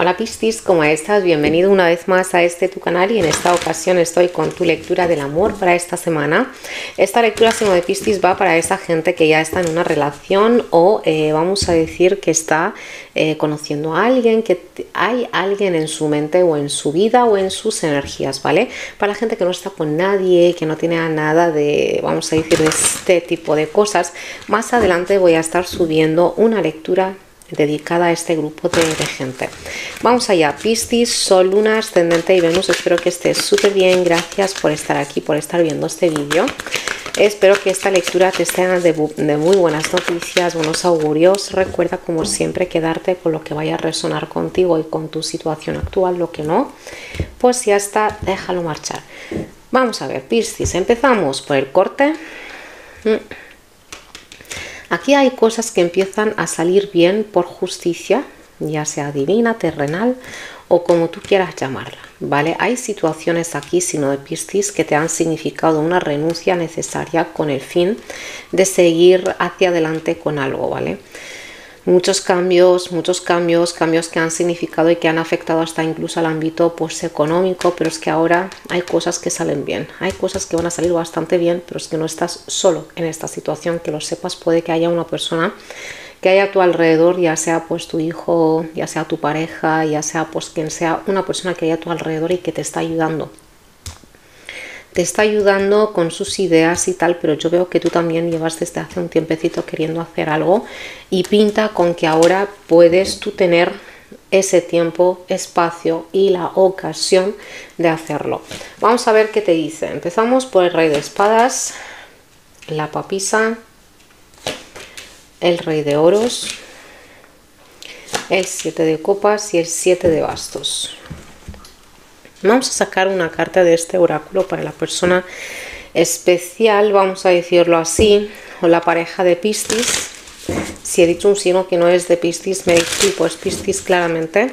Hola Piscis, ¿cómo estás? Bienvenido una vez más a este tu canal y en esta ocasión estoy con tu lectura del amor para esta semana. Esta lectura signo de Piscis va para esa gente que ya está en una relación o eh, vamos a decir que está eh, conociendo a alguien, que hay alguien en su mente o en su vida o en sus energías, ¿vale? Para la gente que no está con nadie, que no tiene nada de, vamos a decir, de este tipo de cosas, más adelante voy a estar subiendo una lectura dedicada a este grupo de, gente. Vamos allá, Piscis, Sol, Luna, Ascendente y Venus. Espero que estés súper bien. Gracias por estar aquí, por estar viendo este vídeo. Espero que esta lectura te esté de, muy buenas noticias, buenos augurios. Recuerda, como siempre, quedarte con lo que vaya a resonar contigo y con tu situación actual. Lo que no, pues ya está, déjalo marchar. Vamos a ver, Piscis, empezamos por el corte. Mm. Aquí hay cosas que empiezan a salir bien por justicia, ya sea divina, terrenal o como tú quieras llamarla, ¿vale? Hay situaciones aquí, sino de Piscis, que te han significado una renuncia necesaria con el fin de seguir hacia adelante con algo, ¿vale? Muchos cambios, muchos cambios, cambios que han significado y que han afectado hasta incluso al ámbito pues, económico, pero es que ahora hay cosas que salen bien, hay cosas que van a salir bastante bien, pero es que no estás solo en esta situación, que lo sepas, puede que haya una persona que haya a tu alrededor, ya sea pues tu hijo, ya sea tu pareja, ya sea pues quien sea, una persona que haya a tu alrededor y que te está ayudando te está ayudando con sus ideas y tal, pero yo veo que tú también llevas desde hace un tiempecito queriendo hacer algo y pinta con que ahora puedes tú tener ese tiempo, espacio y la ocasión de hacerlo. Vamos a ver qué te dice. Empezamos por el rey de espadas, la papisa, el rey de oros, el siete de copas y el siete de bastos. Vamos a sacar una carta de este oráculo para la persona especial, vamos a decirlo así, o la pareja de Piscis. Si he dicho un signo que no es de Piscis, me pues Piscis claramente.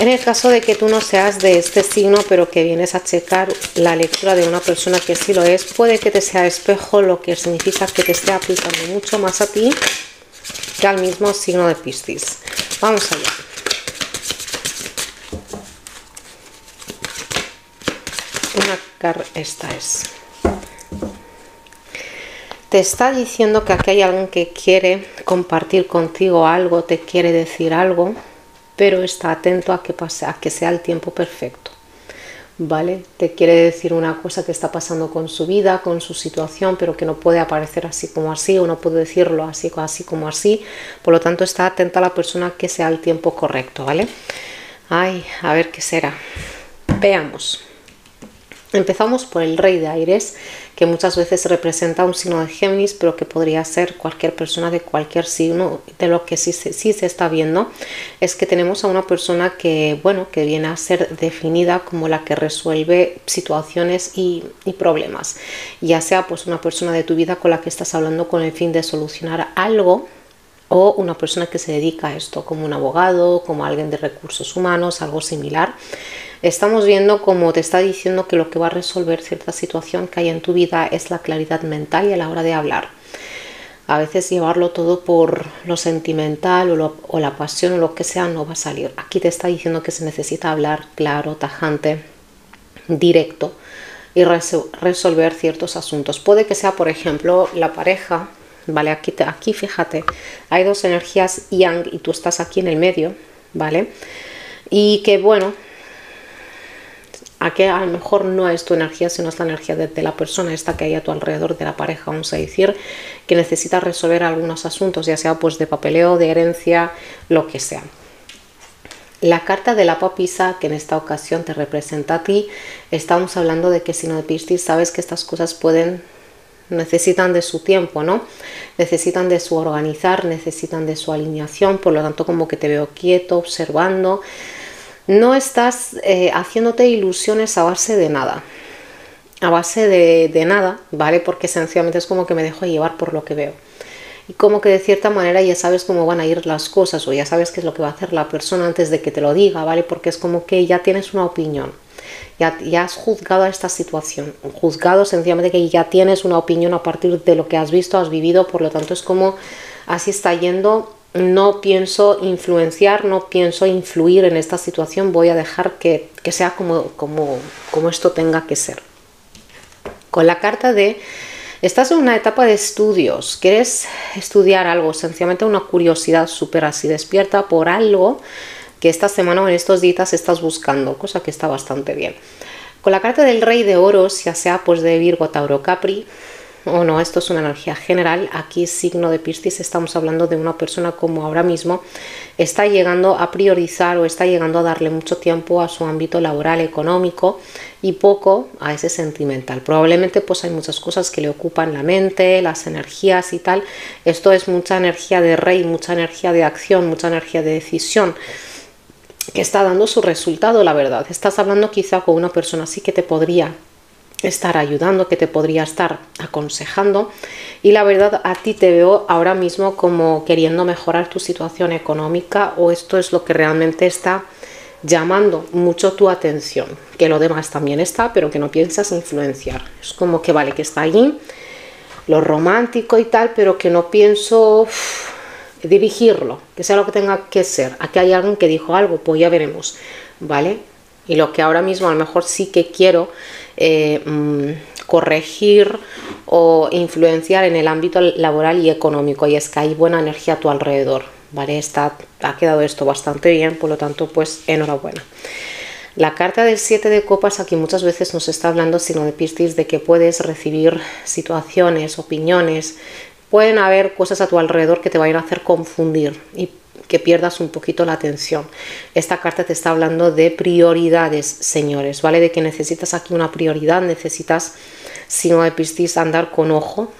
En el caso de que tú no seas de este signo, pero que vienes a checar la lectura de una persona que sí lo es, puede que te sea espejo, lo que significa que te esté aplicando mucho más a ti que al mismo signo de Piscis. Vamos allá. Esta es. Te está diciendo que aquí hay alguien que quiere compartir contigo algo, te quiere decir algo, pero está atento a que, pase, a que sea el tiempo perfecto. ¿Vale? Te quiere decir una cosa que está pasando con su vida, con su situación, pero que no puede aparecer así como así, o no puede decirlo así, así como así. Por lo tanto, está atenta a la persona que sea el tiempo correcto, ¿vale? Ay, a ver qué será. Veamos. Empezamos por el rey de aires, que muchas veces representa un signo de Géminis, pero que podría ser cualquier persona de cualquier signo. De lo que sí, sí, se está viendo es que tenemos a una persona que, bueno, que viene a ser definida como la que resuelve situaciones y, y problemas. Ya sea pues una persona de tu vida con la que estás hablando con el fin de solucionar algo o una persona que se dedica a esto, como un abogado, como alguien de recursos humanos, algo similar estamos viendo como te está diciendo que lo que va a resolver cierta situación que hay en tu vida es la claridad mental y a la hora de hablar. A veces llevarlo todo por lo sentimental o, la pasión o lo que sea no va a salir. Aquí te está diciendo que se necesita hablar claro, tajante, directo y resolver ciertos asuntos. Puede que sea, por ejemplo, la pareja, ¿vale? Aquí, aquí fíjate, hay dos energías yang y tú estás aquí en el medio, ¿vale? Y que bueno, a que a lo mejor no es tu energía, sino es la energía de, la persona esta que hay a tu alrededor, de la pareja, vamos a decir, que necesita resolver algunos asuntos, ya sea pues de papeleo, de herencia, lo que sea. La carta de la papisa, que en esta ocasión te representa a ti, estamos hablando de que si no de Piscis sabes que estas cosas pueden necesitan de su tiempo, ¿no? Necesitan de su organizar, necesitan de su alineación, por lo tanto como que te veo quieto, observando, no estás eh, haciéndote ilusiones a base de nada. A base de, nada, ¿vale? Porque sencillamente es como que me dejo llevar por lo que veo. Y como que de cierta manera ya sabes cómo van a ir las cosas o ya sabes qué es lo que va a hacer la persona antes de que te lo diga, ¿vale? Porque es como que ya tienes una opinión. Ya, ya, has juzgado a esta situación, juzgado sencillamente que ya tienes una opinión a partir de lo que has visto, has vivido, por lo tanto es como así está yendo no pienso influenciar, no pienso influir en esta situación, voy a dejar que, sea como, como, como esto tenga que ser. Con la carta de Estás en una etapa de estudios, quieres estudiar algo, sencillamente una curiosidad súper así despierta por algo que esta semana o en estos días estás buscando, cosa que está bastante bien. Con la carta del rey de oros, ya sea pues de Virgo, Tauro, Capri, o no, esto es una energía general. Aquí signo de Piscis estamos hablando de una persona como ahora mismo está llegando a priorizar o está llegando a darle mucho tiempo a su ámbito laboral, económico y poco a ese sentimental. Probablemente pues hay muchas cosas que le ocupan la mente, las energías y tal. Esto es mucha energía de rey, mucha energía de acción, mucha energía de decisión que está dando su resultado, la verdad. Estás hablando quizá con una persona así que te podría estar ayudando, que te podría estar aconsejando. Y la verdad, a ti te veo ahora mismo como queriendo mejorar tu situación económica o esto es lo que realmente está llamando mucho tu atención. Que lo demás también está, pero que no piensas influenciar. Es como que vale, que está allí lo romántico y tal, pero que no pienso dirigirlo, que sea lo que tenga que ser. Aquí hay alguien que dijo algo, pues ya veremos, ¿vale? Y lo que ahora mismo a lo mejor sí que quiero eh, mm, corregir o influenciar en el ámbito laboral y económico y es que hay buena energía a tu alrededor, ¿vale? Está, ha quedado esto bastante bien, por lo tanto, pues enhorabuena. La carta del 7 de copas aquí muchas veces nos está hablando, sino de Piscis, de que puedes recibir situaciones, opiniones, pueden haber cosas a tu alrededor que te vayan a hacer confundir que pierdas un poquito la atención. Esta carta te está hablando de prioridades, señores, ¿vale? De que necesitas aquí una prioridad, necesitas, si no pistis, andar con ojo,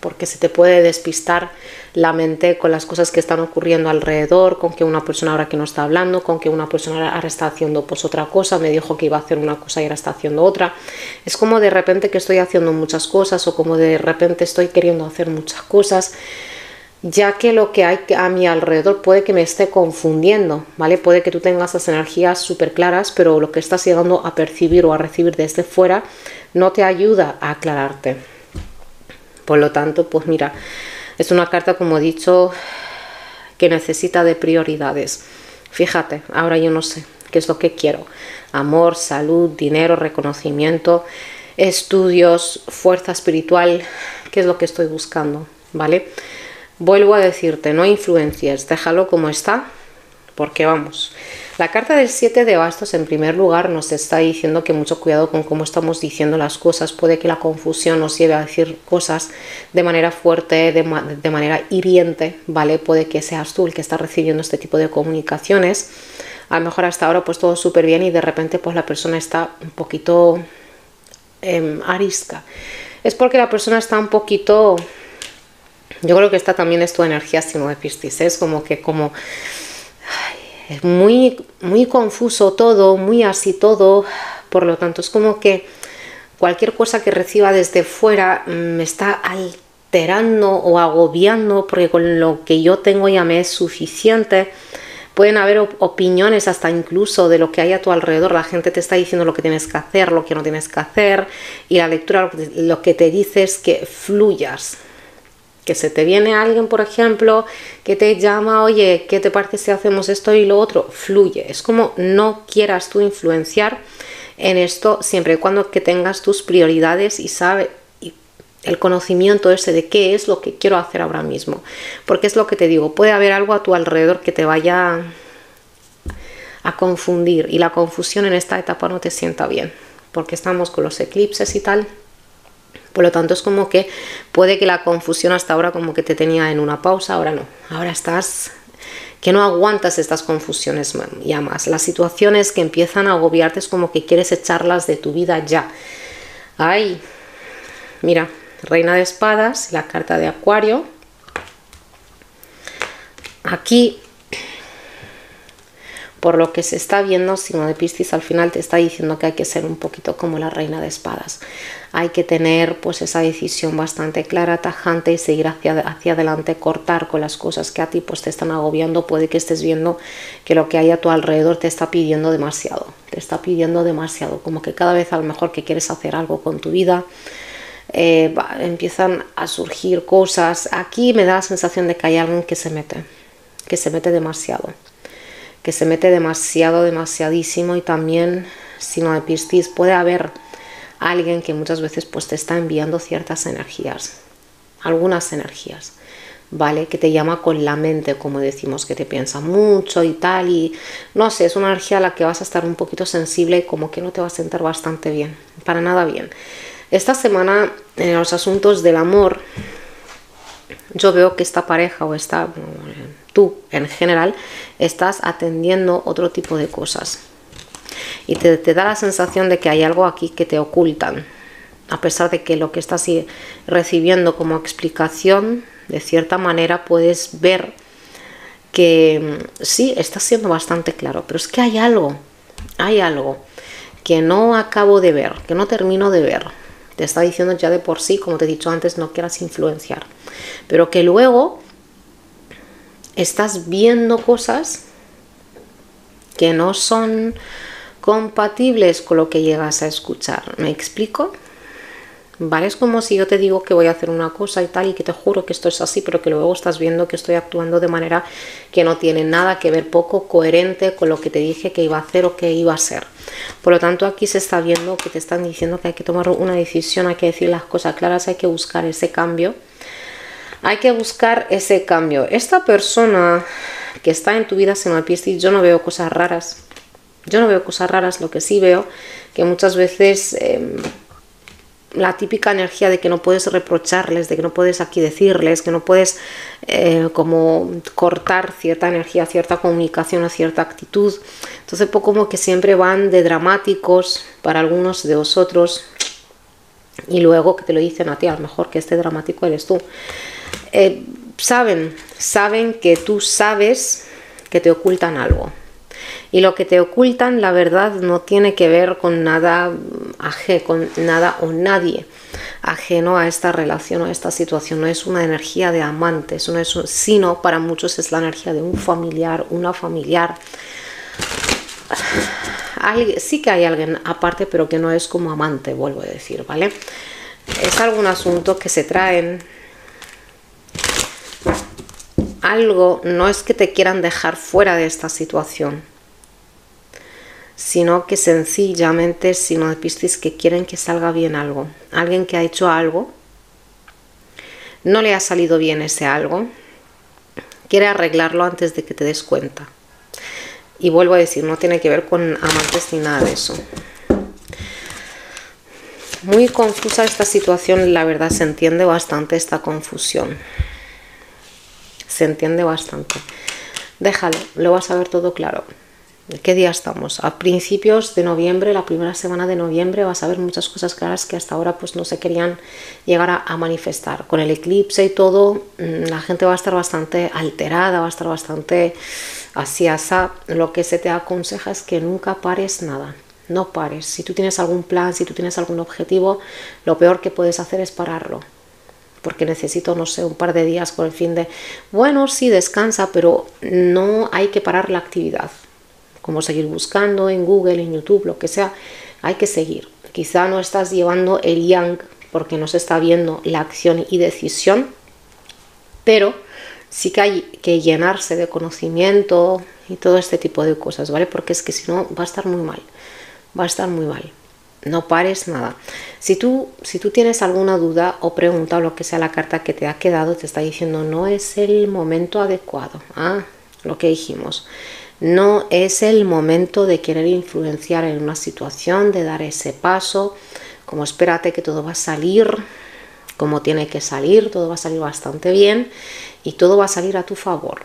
porque se te puede despistar la mente con las cosas que están ocurriendo alrededor, con que una persona ahora que no está hablando, con que una persona ahora está haciendo pues otra cosa, me dijo que iba a hacer una cosa y ahora está haciendo otra. Es como de repente que estoy haciendo muchas cosas o como de repente estoy queriendo hacer muchas cosas ya que lo que hay a mi alrededor puede que me esté confundiendo, ¿vale? Puede que tú tengas las energías súper claras, pero lo que estás llegando a percibir o a recibir desde fuera no te ayuda a aclararte. Por lo tanto, pues mira, es una carta, como he dicho, que necesita de prioridades. Fíjate, ahora yo no sé qué es lo que quiero. Amor, salud, dinero, reconocimiento, estudios, fuerza espiritual, qué es lo que estoy buscando, ¿vale? Vuelvo a decirte, no influencias, déjalo como está, porque vamos. La carta del 7 de bastos en primer lugar nos está diciendo que mucho cuidado con cómo estamos diciendo las cosas, puede que la confusión nos lleve a decir cosas de manera fuerte, de, manera hiriente, ¿vale? Puede que seas tú el que está recibiendo este tipo de comunicaciones. A lo mejor hasta ahora pues todo súper bien y de repente pues la persona está un poquito eh, arisca. Es porque la persona está un poquito yo creo que esta también es tu energía sino de Piscis, es como que como es muy, muy confuso todo, muy así todo, por lo tanto es como que cualquier cosa que reciba desde fuera me está alterando o agobiando porque con lo que yo tengo ya me es suficiente. Pueden haber opiniones hasta incluso de lo que hay a tu alrededor. La gente te está diciendo lo que tienes que hacer, lo que no tienes que hacer. Y la lectura lo que te dice es que fluyas, que se te viene alguien, por ejemplo, que te llama, oye, ¿qué te parece si hacemos esto y lo otro? Fluye. Es como no quieras tú influenciar en esto siempre y cuando que tengas tus prioridades y sabe el conocimiento ese de qué es lo que quiero hacer ahora mismo. Porque es lo que te digo, puede haber algo a tu alrededor que te vaya a confundir y la confusión en esta etapa no te sienta bien, porque estamos con los eclipses y tal. Por lo tanto, es como que puede que la confusión hasta ahora como que te tenía en una pausa, ahora no. Ahora estás que no aguantas estas confusiones ya más. Las situaciones que empiezan a agobiarte es como que quieres echarlas de tu vida ya. Ay, mira, reina de espadas, la carta de acuario. Aquí por lo que se está viendo, signo de Piscis al final te está diciendo que hay que ser un poquito como la reina de espadas. Hay que tener pues esa decisión bastante clara, tajante y seguir hacia, hacia adelante, cortar con las cosas que a ti pues te están agobiando. Puede que estés viendo que lo que hay a tu alrededor te está pidiendo demasiado, te está pidiendo demasiado, como que cada vez a lo mejor que quieres hacer algo con tu vida, eh, empiezan a surgir cosas. Aquí me da la sensación de que hay alguien que se mete que se mete demasiado, que se mete demasiado, demasiadísimo y también, si no de Piscis, puede haber alguien que muchas veces pues te está enviando ciertas energías, algunas energías. ¿vale? Que te llama con la mente, como decimos, que te piensa mucho y tal, y no sé, es una energía a la que vas a estar un poquito sensible y como que no te va a sentar bastante bien, para nada bien. Esta semana, en los asuntos del amor, yo veo que esta pareja o esta, tú en general, estás atendiendo otro tipo de cosas. Y te, da la sensación de que hay algo aquí que te ocultan, a pesar de que lo que estás recibiendo como explicación de cierta manera puedes ver que mm, sí, está siendo bastante claro, pero es que hay algo, hay algo que no acabo de ver, que no termino de ver. Te está diciendo ya de por sí, como te he dicho antes, no quieras influenciar, pero que luego estás viendo cosas que no son compatibles con lo que llegas a escuchar. ¿Me explico? ¿Vale? Es como si yo te digo que voy a hacer una cosa y tal y que te juro que esto es así, pero que luego estás viendo que estoy actuando de manera que no tiene nada que ver, poco coherente con lo que te dije que iba a hacer o que iba a ser. Por lo tanto, aquí se está viendo que te están diciendo que hay que tomar una decisión, hay que decir las cosas claras, hay que buscar ese cambio. Hay que buscar ese cambio. Esta persona que está en tu vida, se Piscis, yo no veo cosas raras. Yo no veo cosas raras, lo que sí veo que muchas veces... Em, la típica energía de que no puedes reprocharles, de que no puedes aquí decirles, que no puedes eh, como cortar cierta energía, cierta comunicación o cierta actitud. Entonces, poco como que siempre van de dramáticos para algunos de vosotros y luego que te lo dicen a ti, a lo mejor que este dramático eres tú. Eh, saben, saben que tú sabes que te ocultan algo y lo que te ocultan, la verdad, no tiene que ver con nada ajeno, con nada o nadie ajeno a esta relación o a esta situación. No es una energía de amantes, no es, sino para muchos es la energía de un familiar, una familiar. sí que hay alguien aparte, pero que no es como amante, vuelvo a decir, ¿vale? Es algún asunto que se traen algo, no es que te quieran dejar fuera de esta situación, sino que sencillamente sino de Piscis que quieren que salga bien algo. Alguien que ha hecho algo, no le ha salido bien ese algo, quiere arreglarlo antes de que te des cuenta. Y vuelvo a decir, no tiene que ver con amantes ni nada de eso. Muy confusa esta situación, la verdad se entiende bastante esta confusión. Se entiende bastante. Déjalo, lo vas a ver todo claro. ¿Qué día estamos? A principios de noviembre, la primera semana de noviembre, vas a ver muchas cosas claras que hasta ahora pues no se querían llegar a, manifestar. Con el eclipse y todo, mm, la gente va a estar bastante alterada, va a estar bastante así, así. Lo que se te aconseja es que nunca pares nada. No pares. Si tú tienes algún plan, si tú tienes algún objetivo, lo peor que puedes hacer es pararlo porque necesito, no sé, un par de días con el fin de, bueno, sí, descansa, pero no hay que parar la actividad como seguir buscando en Google, en YouTube, lo que sea, hay que seguir. Quizá no estás llevando el yang porque no se está viendo la acción y decisión, pero sí que hay que llenarse de conocimiento y todo este tipo de cosas, ¿vale? Porque es que si no va a estar muy mal, va a estar muy mal. No pares nada. Si tú, si tú tienes alguna duda o pregunta o lo que sea la carta que te ha quedado, te está diciendo no es el momento adecuado. Ah, lo que dijimos. No es el momento de querer influenciar en una situación, de dar ese paso, como espérate que todo va a salir como tiene que salir, todo va a salir bastante bien y todo va a salir a tu favor.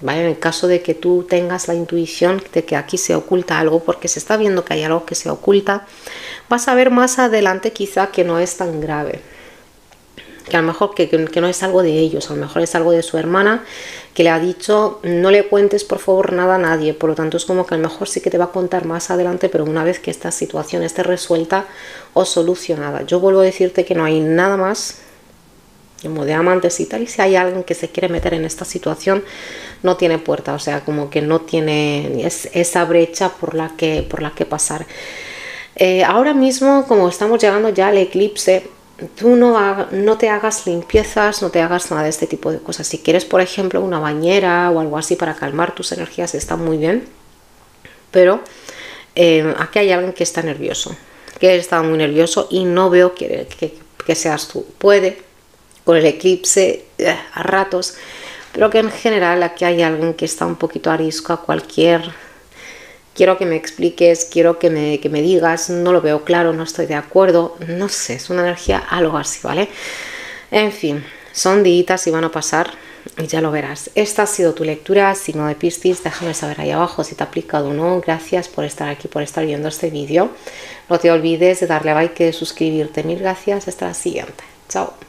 ¿Vale? En el caso de que tú tengas la intuición de que aquí se oculta algo, porque se está viendo que hay algo que se oculta, vas a ver más adelante quizá que no es tan grave que a lo mejor que, no es algo de ellos, a lo mejor es algo de su hermana que le ha dicho no le cuentes por favor nada a nadie, por lo tanto es como que a lo mejor sí que te va a contar más adelante, pero una vez que esta situación esté resuelta o solucionada. Yo vuelvo a decirte que no hay nada más como de amantes y tal, y si hay alguien que se quiere meter en esta situación, no tiene puerta, o sea, como que no tiene esa brecha por la que, por la que pasar. Eh, ahora mismo, como estamos llegando ya al eclipse, tú no, no te hagas limpiezas, no te hagas nada de este tipo de cosas. Si quieres, por ejemplo, una bañera o algo así para calmar tus energías, está muy bien. Pero eh, aquí hay alguien que está nervioso, que está muy nervioso y no veo que, que, seas tú. Puede, con el eclipse, eh, a ratos, pero que en general aquí hay alguien que está un poquito arisco a cualquier quiero que me expliques, quiero que me, que me digas, no lo veo claro, no estoy de acuerdo, no sé, es una energía algo así, ¿vale? En fin, son días y van a pasar y ya lo verás. Esta ha sido tu lectura, signo de Piscis, déjame saber ahí abajo si te ha aplicado o no. Gracias por estar aquí, por estar viendo este vídeo. No te olvides de darle a like de suscribirte. Mil gracias, hasta la siguiente. Chao.